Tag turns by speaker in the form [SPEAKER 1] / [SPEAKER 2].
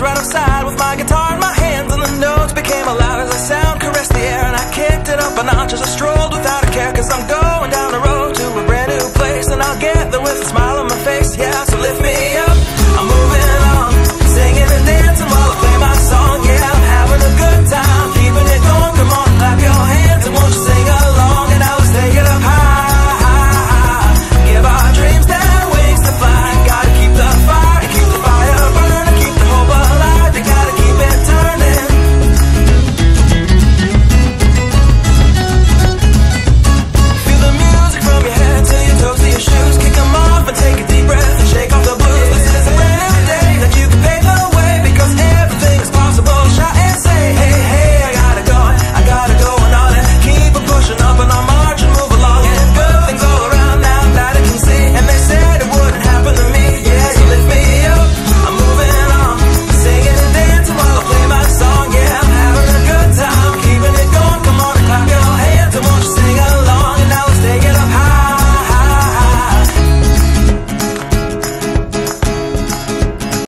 [SPEAKER 1] stepped right outside with my guitar in my hands And the notes became loud as the sound caressed the air And I kicked it up a notch as I strolled without a care Cause I'm going down